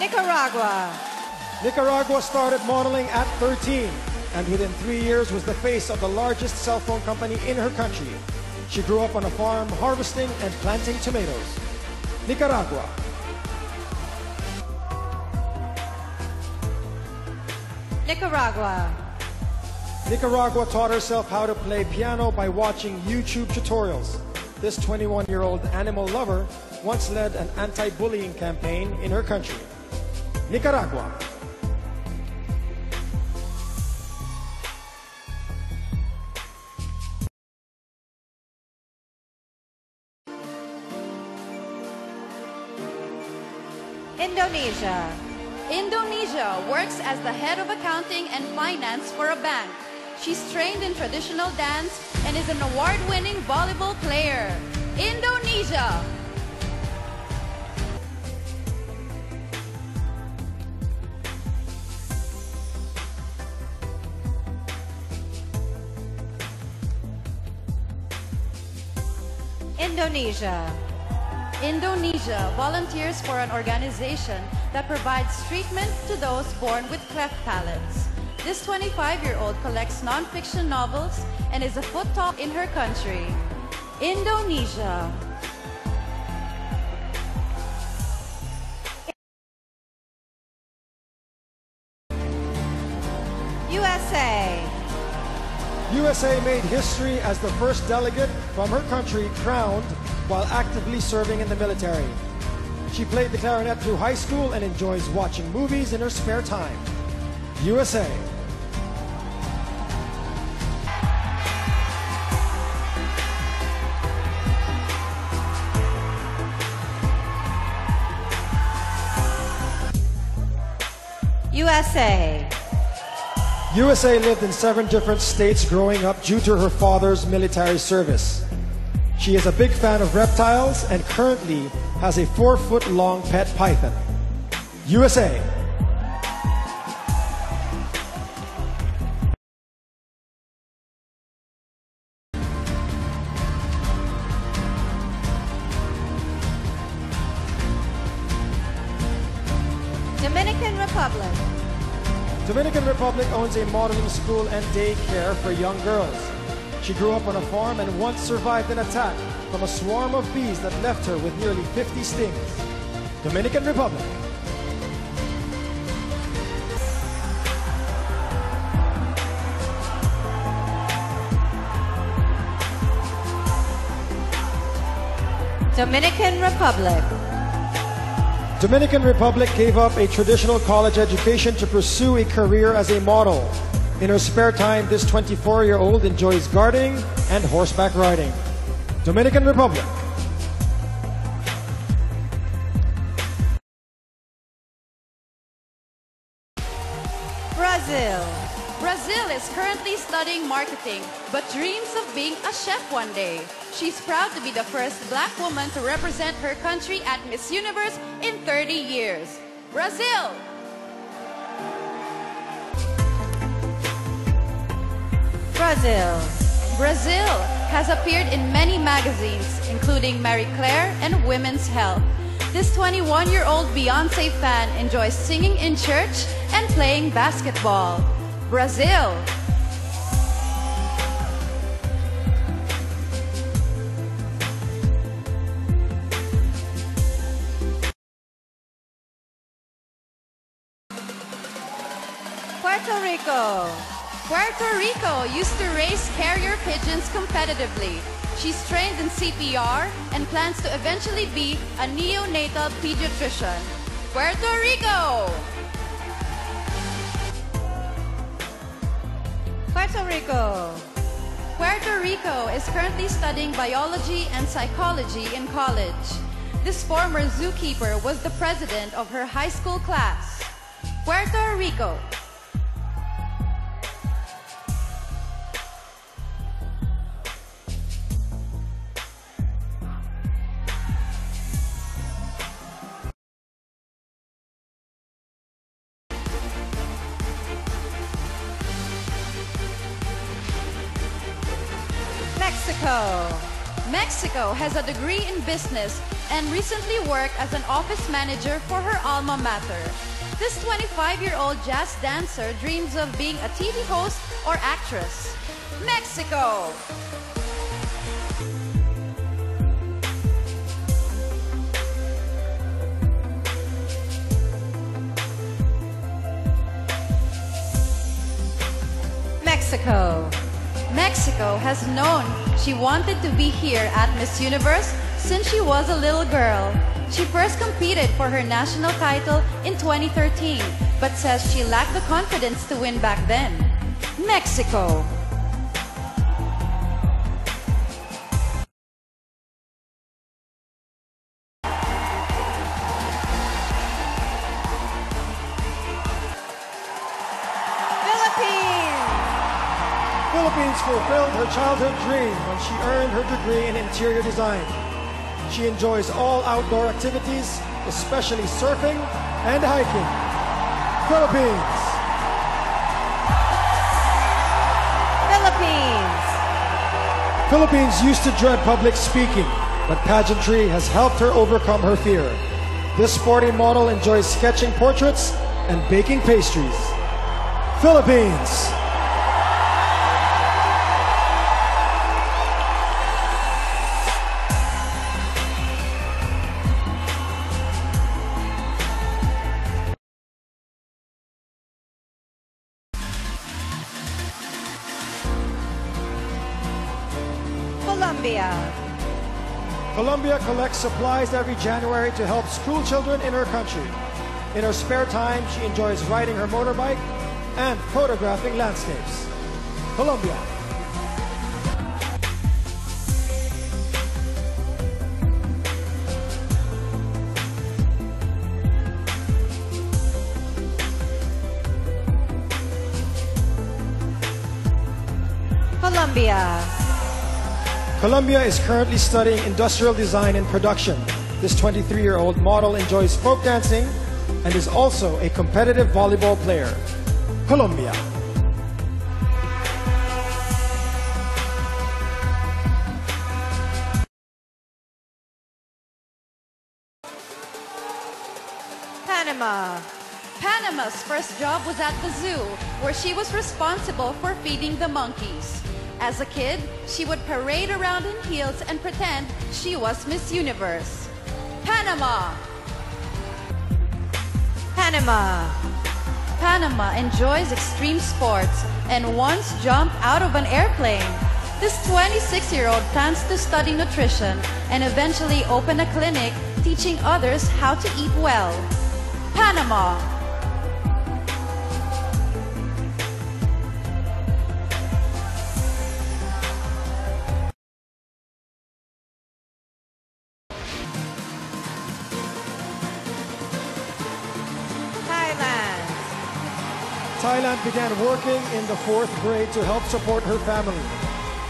Nicaragua. Nicaragua started modeling at 13 and within three years was the face of the largest cell phone company in her country. She grew up on a farm harvesting and planting tomatoes. Nicaragua. Nicaragua. Nicaragua taught herself how to play piano by watching YouTube tutorials. This 21-year-old animal lover once led an anti-bullying campaign in her country. Nicaragua. Indonesia. Indonesia works as the head of accounting and finance for a bank. She's trained in traditional dance and is an award-winning volleyball player. Indonesia! Indonesia. Indonesia volunteers for an organization that provides treatment to those born with cleft palates. This 25-year-old collects non-fiction novels and is a foot tall in her country. Indonesia. USA made history as the first delegate from her country crowned while actively serving in the military. She played the clarinet through high school and enjoys watching movies in her spare time. USA. USA. USA lived in seven different states growing up due to her father's military service. She is a big fan of reptiles and currently has a four foot long pet python. USA. A modeling school and daycare for young girls. She grew up on a farm and once survived an attack from a swarm of bees that left her with nearly 50 stings. Dominican Republic. Dominican Republic. Dominican Republic gave up a traditional college education to pursue a career as a model. In her spare time, this 24-year-old enjoys gardening and horseback riding. Dominican Republic. Brazil. Brazil is currently studying marketing, but dreams of being a chef one day. She's proud to be the first black woman to represent her country at Miss Universe in 30 years. Brazil! Brazil. Brazil has appeared in many magazines, including Marie Claire and Women's Health. This 21-year-old Beyonce fan enjoys singing in church and playing basketball. Brazil. Puerto Rico. Puerto Rico used to raise carrier pigeons competitively. She's trained in CPR and plans to eventually be a neonatal pediatrician. Puerto Rico! Rico. Puerto Rico is currently studying biology and psychology in college. This former zookeeper was the president of her high school class. Puerto Rico. Mexico. Mexico has a degree in business and recently worked as an office manager for her alma mater. This 25-year-old jazz dancer dreams of being a TV host or actress. Mexico! Mexico. Mexico has known she wanted to be here at Miss Universe since she was a little girl. She first competed for her national title in 2013, but says she lacked the confidence to win back then. Mexico. Childhood dream when she earned her degree in interior design. She enjoys all outdoor activities, especially surfing and hiking. Philippines. Philippines. Philippines used to dread public speaking, but pageantry has helped her overcome her fear. This sporty model enjoys sketching portraits and baking pastries. Philippines. Colombia. Colombia collects supplies every January to help school children in her country. In her spare time, she enjoys riding her motorbike and photographing landscapes. Colombia. Colombia. Colombia is currently studying industrial design and production. This 23 year old model enjoys folk dancing and is also a competitive volleyball player. Colombia. Panama. Panama's first job was at the zoo, where she was responsible for feeding the monkeys. As a kid, she would parade around in heels and pretend she was Miss Universe. Panama! Panama. Panama enjoys extreme sports and once jumped out of an airplane. This 26-year-old plans to study nutrition and eventually open a clinic teaching others how to eat well. Panama! Began working in the fourth grade to help support her family.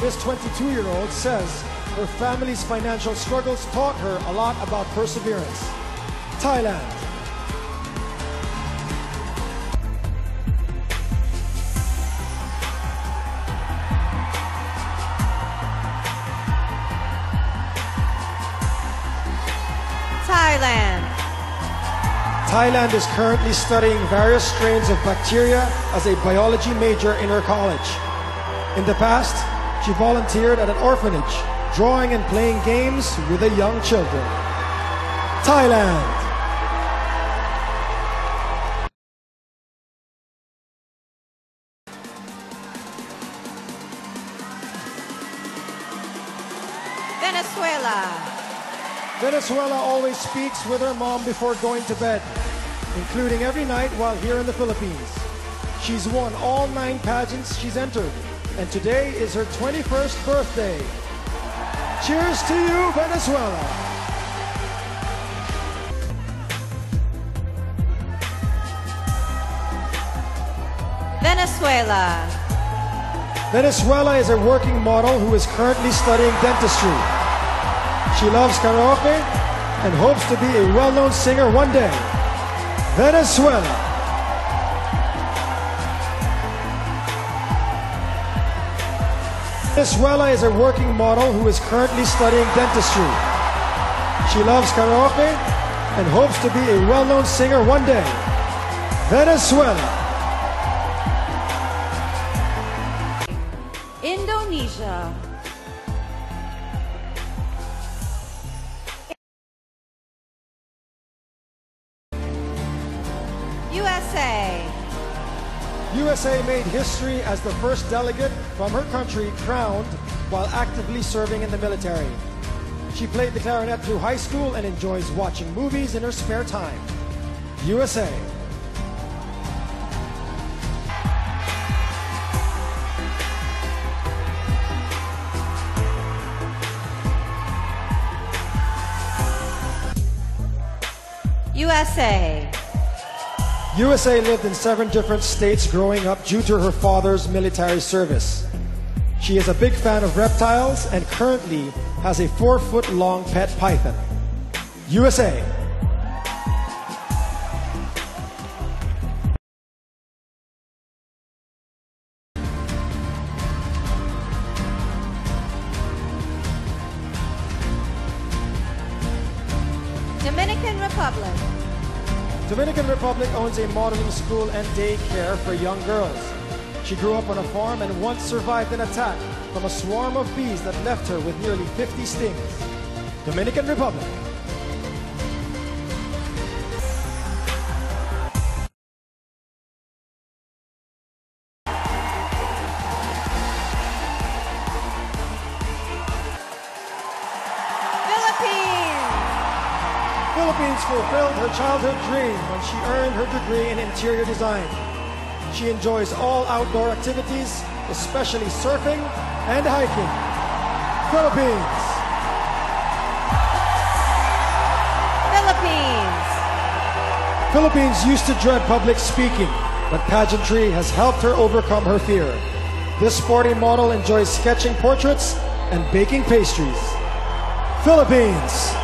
This 22 year old says her family's financial struggles taught her a lot about perseverance. Thailand. Thailand is currently studying various strains of bacteria as a biology major in her college. In the past, she volunteered at an orphanage, drawing and playing games with the young children. Thailand. Venezuela. Venezuela always speaks with her mom before going to bed, including every night while here in the Philippines. She's won all nine pageants she's entered, and today is her 21st birthday. Cheers to you, Venezuela! Venezuela. Venezuela is a working model who is currently studying dentistry. She loves karaoke and hopes to be a well-known singer one day. Venezuela. Venezuela is a working model who is currently studying dentistry. She loves karaoke and hopes to be a well-known singer one day. Venezuela. USA. USA made history as the first delegate from her country crowned while actively serving in the military. She played the clarinet through high school and enjoys watching movies in her spare time. USA. USA. USA lived in seven different states growing up due to her father's military service. She is a big fan of reptiles and currently has a four foot long pet python. USA. Republic owns a modeling school and daycare for young girls. She grew up on a farm and once survived an attack from a swarm of bees that left her with nearly 50 stings. Dominican Republic. Philippines. Philippines fulfilled her childhood dream when she earned her degree in interior design. She enjoys all outdoor activities, especially surfing and hiking. Philippines. Philippines. Philippines used to dread public speaking, but pageantry has helped her overcome her fear. This sporty model enjoys sketching portraits and baking pastries. Philippines.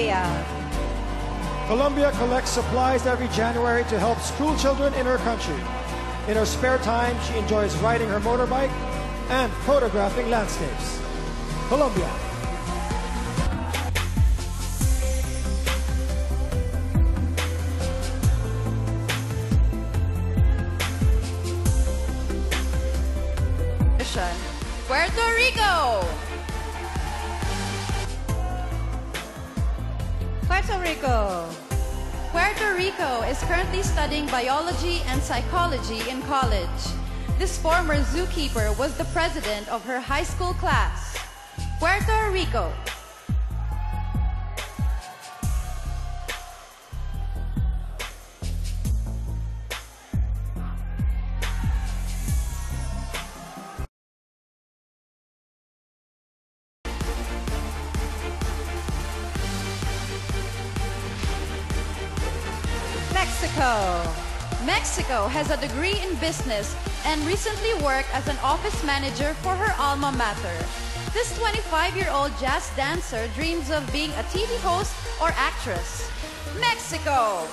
Colombia. Colombia collects supplies every January to help school children in her country. In her spare time, she enjoys riding her motorbike and photographing landscapes. Colombia. Puerto Rico. Puerto Rico. Puerto Rico is currently studying biology and psychology in college. This former zookeeper was the president of her high school class. Puerto Rico. Mexico. Mexico has a degree in business and recently worked as an office manager for her alma mater. This 25-year-old jazz dancer dreams of being a TV host or actress. Mexico!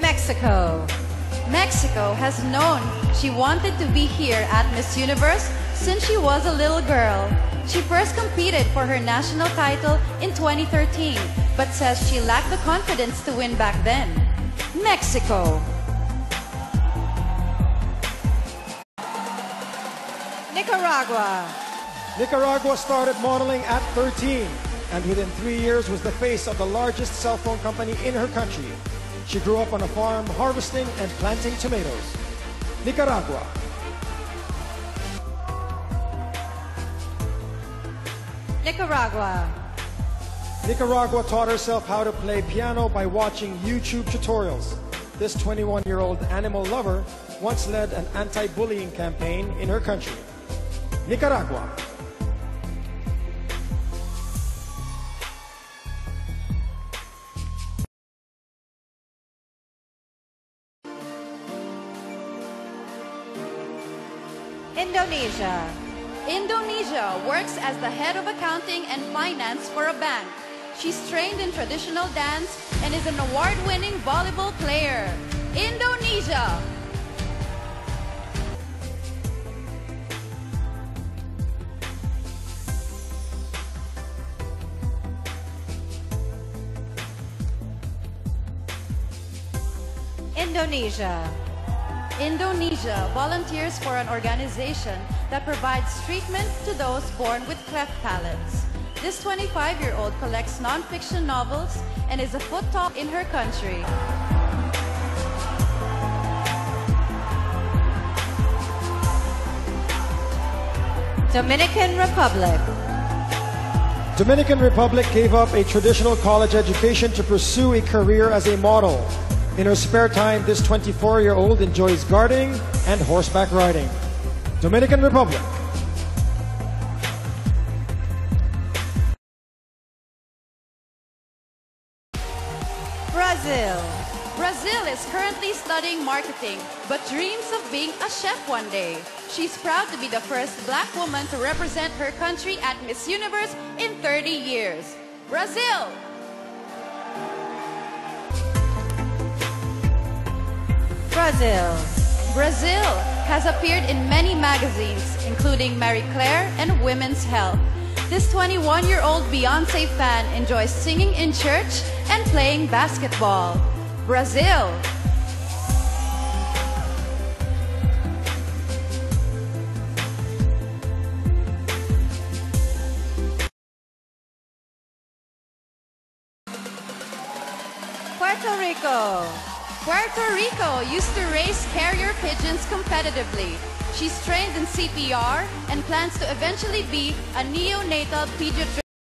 Mexico. Mexico has known she wanted to be here at Miss Universe since she was a little girl. She first competed for her national title in 2013, but says she lacked the confidence to win back then. Mexico. Nicaragua. Nicaragua started modeling at 13 and within three years was the face of the largest cell phone company in her country. She grew up on a farm harvesting and planting tomatoes. Nicaragua. Nicaragua. Nicaragua taught herself how to play piano by watching YouTube tutorials. This 21-year-old animal lover once led an anti-bullying campaign in her country. Nicaragua. Indonesia. Indonesia works as the head of accounting and finance for a bank. She's trained in traditional dance and is an award-winning volleyball player. Indonesia! Indonesia. Indonesia volunteers for an organization that provides treatment to those born with cleft palates. This 25-year-old collects non-fiction novels and is a foot tall in her country. Dominican Republic. Dominican Republic gave up a traditional college education to pursue a career as a model. In her spare time, this 24-year-old enjoys gardening and horseback riding. Dominican Republic. Brazil. Brazil is currently studying marketing, but dreams of being a chef one day. She's proud to be the first black woman to represent her country at Miss Universe in 30 years. Brazil! Brazil. Brazil has appeared in many magazines, including Marie Claire and Women's Health. This 21-year-old Beyonce fan enjoys singing in church and playing basketball. Brazil. Used to raise carrier pigeons competitively. She's trained in CPR and plans to eventually be a neonatal pediatrician.